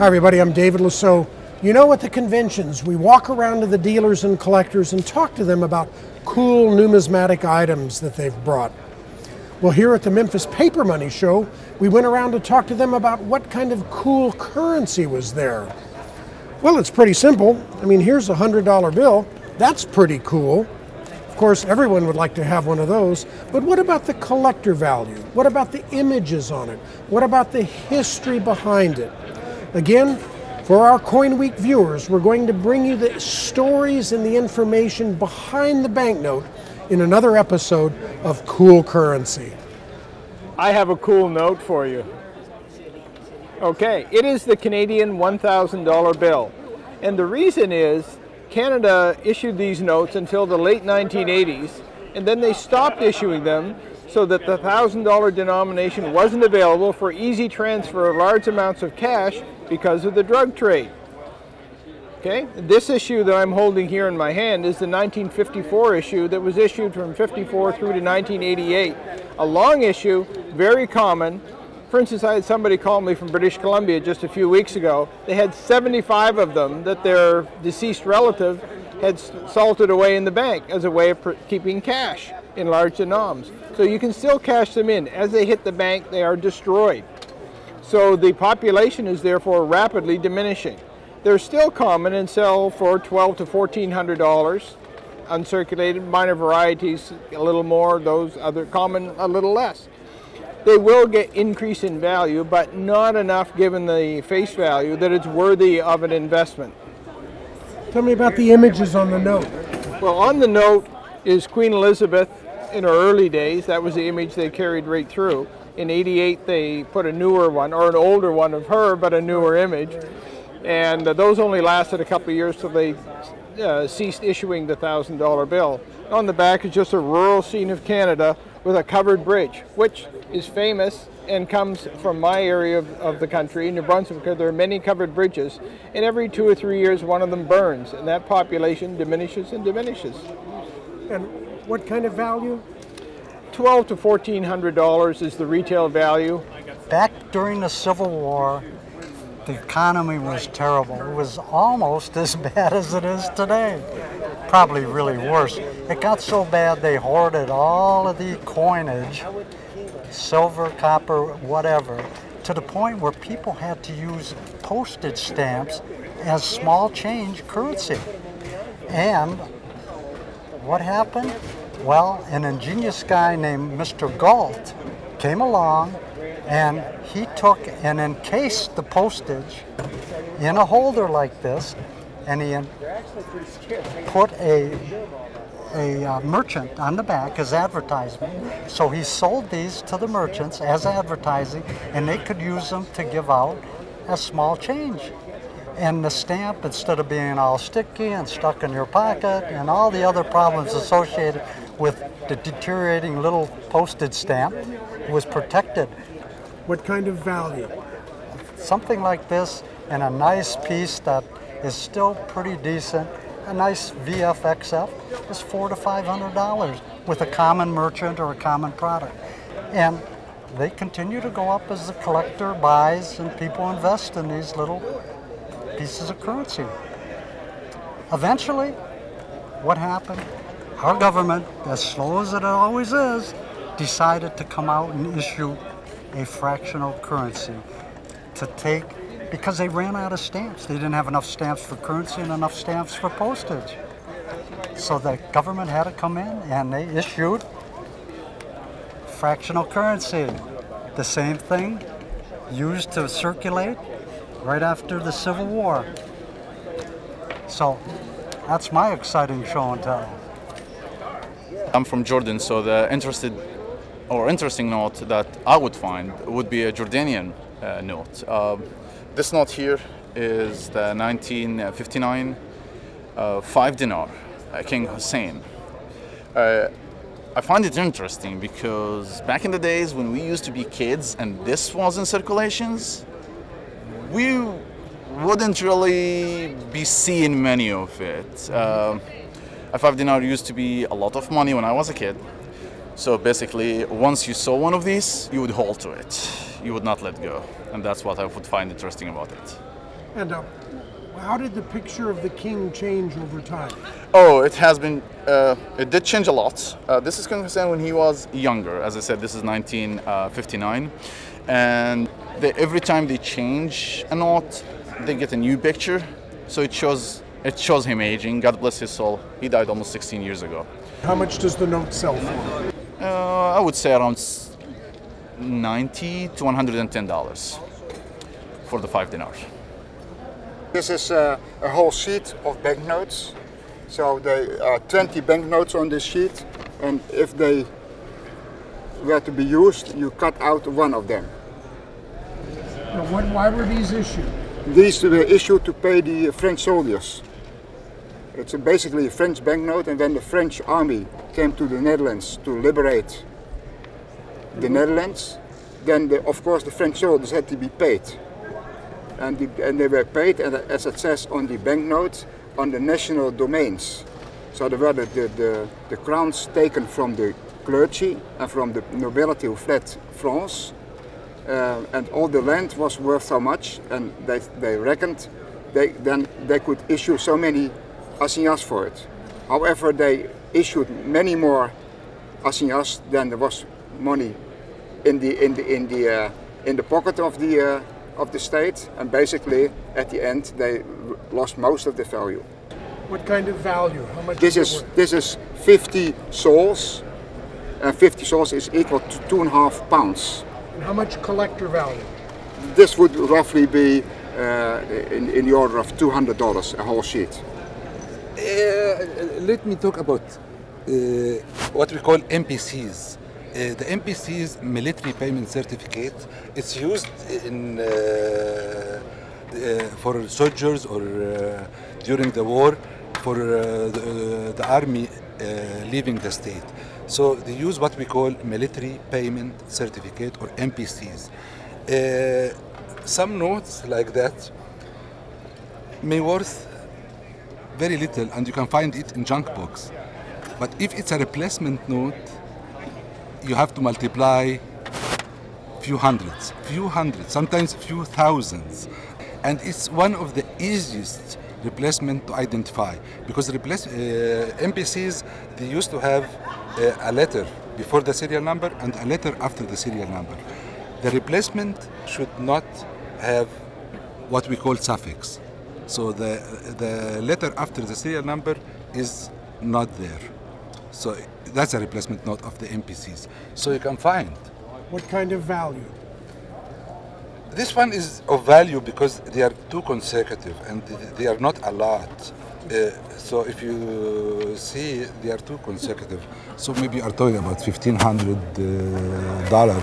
Hi, everybody. I'm David Lisot. You know, at the conventions, we walk around to the dealers and collectors and talk to them about cool numismatic items that they've brought. Well, here at the Memphis Paper Money Show, we went around to talk to them about what kind of cool currency was there. Well, it's pretty simple. I mean, here's a $100 bill. That's pretty cool. Of course, everyone would like to have one of those, but what about the collector value? What about the images on it? What about the history behind it? Again, for our Coin Week viewers, we're going to bring you the stories and the information behind the banknote in another episode of Cool Currency. I have a cool note for you. Okay, it is the Canadian $1,000 bill. And the reason is Canada issued these notes until the late 1980s, and then they stopped issuing them so that the $1,000 denomination wasn't available for easy transfer of large amounts of cash because of the drug trade. Okay, this issue that I'm holding here in my hand is the 1954 issue that was issued from 54 through to 1988. A long issue, very common. For instance, I had somebody call me from British Columbia just a few weeks ago. They had 75 of them that their deceased relative had salted away in the bank as a way of keeping cash in large denoms. So you can still cash them in. As they hit the bank, they are destroyed. So the population is therefore rapidly diminishing. They're still common and sell for twelve to fourteen hundred dollars. Uncirculated minor varieties a little more, those other common a little less. They will get increase in value, but not enough given the face value that it's worthy of an investment. Tell me about the images on the note. Well, on the note is Queen Elizabeth in her early days. That was the image they carried right through. In 88, they put a newer one, or an older one of her, but a newer image. And uh, those only lasted a couple of years till they uh, ceased issuing the $1,000 bill. On the back is just a rural scene of Canada with a covered bridge, which is famous and comes from my area of, of, the country, New Brunswick, because there are many covered bridges. And every two or three years, one of them burns, and that population diminishes and diminishes. And what kind of value? Twelve to fourteen hundred dollars is the retail value. Back during the Civil War, the economy was terrible. It was almost as bad as it is today. Probably really worse. It got so bad they hoarded all of the coinage, silver, copper, whatever, to the point where people had to use postage stamps as small change currency. And what happened? Well, an ingenious guy named Mr. Gault came along and he took and encased the postage in a holder like this and he put a a uh, merchant on the back as advertisement. So he sold these to the merchants as advertising, and they could use them to give out a small change. And the stamp, instead of being all sticky and stuck in your pocket and all the other problems associated with the deteriorating little postage stamp, was protected. What kind of value? Something like this and a nice piece that is still pretty decent, a nice VFXF is four to five hundred dollars with a common merchant or a common product. And they continue to go up as the collector buys and people invest in these little pieces of currency. Eventually, what happened? Our government, as slow as it always is, decided to come out and issue a fractional currency to take because they ran out of stamps. They didn't have enough stamps for currency and enough stamps for postage. So the government had to come in and they issued fractional currency. The same thing used to circulate right after the Civil War. So that's my exciting show and tell. I'm from Jordan, so the interested or interesting note that I would find would be a Jordanian uh, note. Uh, this note here is the 1959 uh, five dinar, uh, King Hussein. Uh, I find it interesting because back in the days when we used to be kids and this was in circulations, we wouldn't really be seeing many of it. A five dinar used to be a lot of money when I was a kid. So basically, once you saw one of these, you would hold to it. You would not let go. And that's what I would find interesting about it. And uh, how did the picture of the king change over time? Oh, it has been, uh, it did change a lot. Uh, this is King Hussein when he was younger. As I said, this is 1959. And they, every time they change a note, they get a new picture. So it shows, it shows him aging. God bless his soul. He died almost 16 years ago. How much does the note sell for? Uh, I would say around s- 90 to 110 dollars for the five dinars. This is uh, a whole sheet of banknotes. So there are 20 banknotes on this sheet, and if they were to be used, you cut out one of them. Now, what, why were these issued? These were issued to pay the French soldiers. It's basically a French banknote, and when the French army came to the Netherlands to liberate the Netherlands, then the, of course the French soldiers had to be paid. And, the, and they were paid, and as it says on the banknote, on the national domains. So there were the, the, the, the crowns taken from the clergy and from the nobility who fled France, uh, and all the land was worth so much, and they, they reckoned they, then they could issue so many assignats for it. However, they issued many more assignats than there was money in the in the in the uh, in the pocket of the uh, of the state, and basically at the end they lost most of the value. What kind of value? How much This is, is this is 50 sols, and 50 sols is equal to two and a half pounds. And how much collector value? This would roughly be uh, in, in the order of $200 a whole sheet. Uh, let me talk about uh, what we call MPCs. Uh, the MPCs, military payment certificate, it's used in uh, uh, for soldiers or uh, during the war for the, the army leaving the state. So they use what we call military payment certificate or MPCs. Some notes like that may worth very little and you can find it in junk box. But if it's a replacement note, you have to multiply few hundreds, few hundreds, sometimes few thousands. And it's one of the easiest replacement to identify because replace, uh, MPCs, they used to have uh, a letter before the serial number and a letter after the serial number. The replacement should not have what we call suffix. So the, the letter after the serial number is not there. So that's a replacement note of the MPCs. So you can find. What kind of value? This one is of value because they are two consecutive and they are not a lot. Uh, so if you see, they are two consecutive. So maybe you are talking about fifteen hundred uh, dollar.